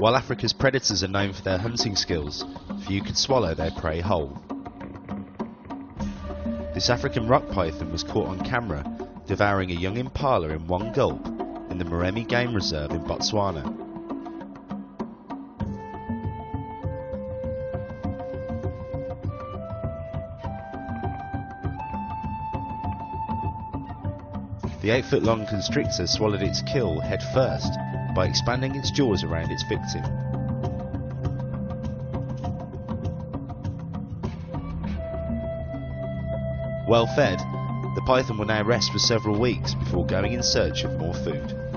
While Africa's predators are known for their hunting skills, few could swallow their prey whole. This African rock python was caught on camera devouring a young impala in one gulp in the Moremi Game Reserve in Botswana. The 8 foot long constrictor swallowed its kill head first by expanding its jaws around its victim. Well fed, the python will now rest for several weeks before going in search of more food.